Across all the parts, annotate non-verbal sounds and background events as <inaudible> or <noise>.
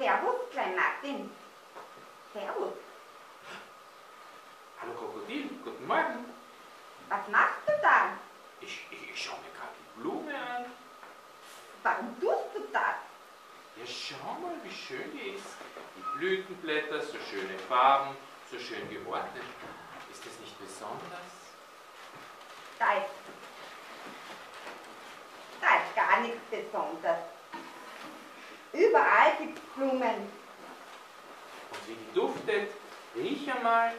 Klein Martin. Servus. Hallo Krokodil, guten Morgen. Was machst du da? Ich, ich, ich schaue mir gerade die Blume an. Warum tust du das? Ja, schau mal, wie schön die ist. Die Blütenblätter, so schöne Farben, so schön geordnet. Ist das nicht besonders? Da ist, da ist gar nichts Besonderes. Überall Blumen. Und wie die duftet, riech einmal.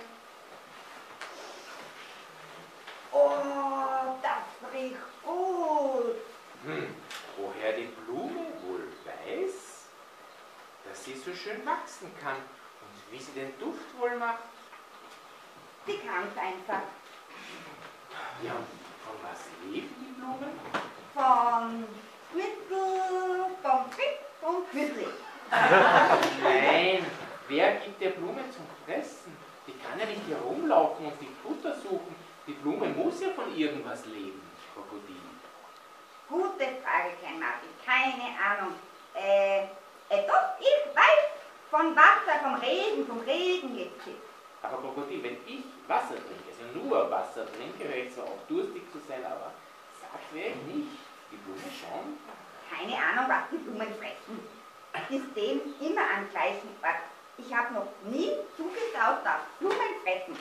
Oh, das riecht gut. Hm, woher die Blume wohl weiß, dass sie so schön wachsen kann und wie sie den Duft wohl macht. Die kann es einfach. Ja, von was leben die Blumen? Von Büttel, vom Frick und Büttel. Nein, wer gibt der Blume zum Fressen? Die kann ja nicht herumlaufen und sich Futter suchen. Die Blume muss ja von irgendwas leben, Krokodil. Gute Frage, Klein Martin. Keine Ahnung. Äh, äh, doch, ich weiß. Von Wasser, vom Regen, vom Regen sie. Aber Krokodil, wenn ich Wasser trinke, also nur Wasser trinke, höre ich zwar auch durstig zu sein, aber wäre ich nicht. Die Blume schon. Keine Ahnung, was die Blumen fressen. Stehen immer am gleichen Ort. Ich habe noch nie zugeschaut, dass Blumen fressen.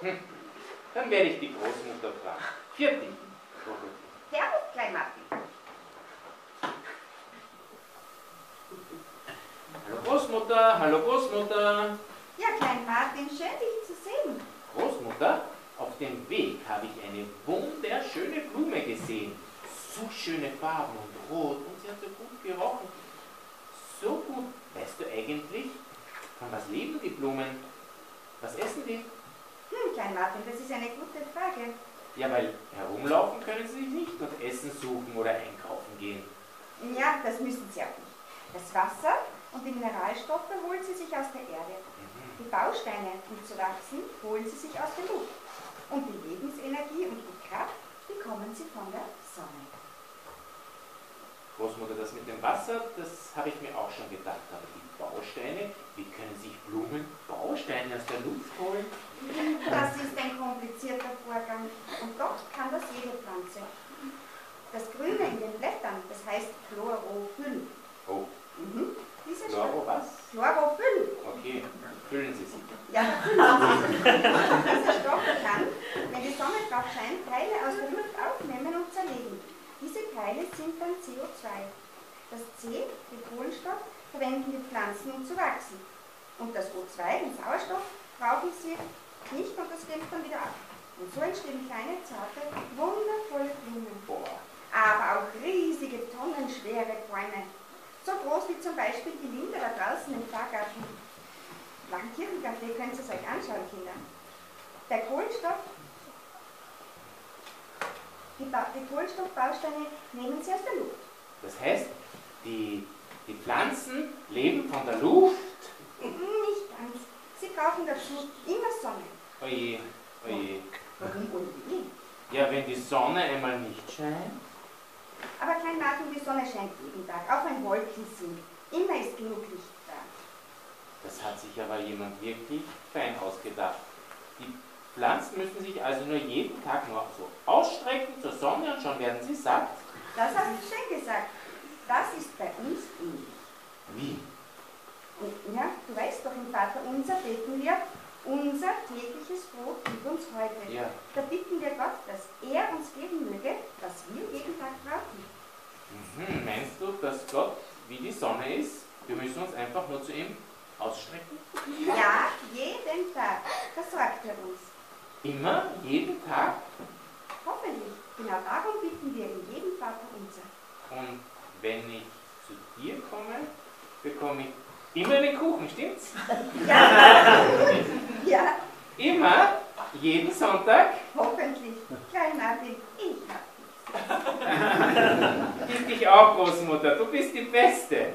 Hm. Dann werde ich die Großmutter fragen. Vierte, Krokodil. Servus, Klein Martin. Hallo Großmutter, hallo Großmutter. Ja, Klein Martin, schön dich zu sehen. Großmutter, auf dem Weg habe ich eine wunderschöne Blume gesehen. So schöne Farben und rot und sie hat so gut gerochen. So gut. Weißt du eigentlich, von was leben die Blumen? Was essen die? Hm, Klein Martin, das ist eine gute Frage. Ja, weil herumlaufen können sie sich nicht und Essen suchen oder einkaufen gehen. Ja, das müssen sie auch nicht. Das Wasser und die Mineralstoffe holen sie sich aus der Erde. Mhm. Die Bausteine, um zu wachsen, holen sie sich aus der Luft. Und die Lebensenergie und die Kraft bekommen sie von der Sonne. Großmutter, das mit dem Wasser, das habe ich mir auch schon gedacht. Aber die Bausteine, wie können sich Blumen Bausteine aus der Luft holen? Das ist ein komplizierter Vorgang und doch kann das jede Pflanze. Das Grüne in den Blättern, das heißt Chlorophyll. Oh, Mhm. Dieser Chloro was? Chlorophyll. Okay, füllen Sie sich. Ja, dieser <laughs> Stoff kann, wenn die Sonne drauf scheint, Teile aus der Luft aufnehmen und zerlegen. Diese Dann CO2. Das C, den Kohlenstoff, verwenden die Pflanzen, um zu wachsen. Und das O2, den Sauerstoff, brauchen sie nicht und das geben dann wieder ab. Und so entstehen kleine, zarte, wundervolle Blumen. Aber auch riesige, tonnenschwere Bäume. So groß wie zum Beispiel die Linde da draußen im Fahrgarten. Kirchengardee könnt ihr es euch anschauen, Kinder. Der Kohlenstoff, die, ba die Kohlenstoffbausteine nehmen sie aus der Luft. Das heißt, die, die Pflanzen leben von der Luft. Mhm, Nicht ganz. Sie brauchen dazu immer Sonne. Oje, oje. Warum oje? Ja, wenn die Sonne einmal nicht scheint. Aber Klein Martin, die Sonne scheint jeden Tag, auch wenn Wolken sind. Immer ist genug Licht da. Das hat sich aber jemand wirklich fein ausgedacht. Die Pflanzen müssen sich also nur jeden Tag nur so ausstrecken zur Sonne und schon werden sie satt. Das hast du schön gesagt. Das ist bei uns ähnlich. Wie? Und, ja, du weißt doch, im Vater unser beten wir, unser tägliches Brot gib uns heute. Ja. Da bitten wir Gott, dass er uns geben möge, was wir jeden Tag brauchen. Mhm, meinst du, dass Gott wie die Sonne ist? Wir müssen uns einfach nur zu ihm ausstrecken? Ja, jeden Tag versorgt er uns. Immer, jeden Tag? Hoffentlich. Genau darum bitten wir in jedem Vater unser. Und wenn ich zu dir komme, bekomme ich immer den Kuchen, stimmt's? <laughs> Ja, ja Immer, jeden Sonntag. hoffentlich. Klein Martin, ich hab Ich <laughs> dich auch, Großmutter, du bist die Beste.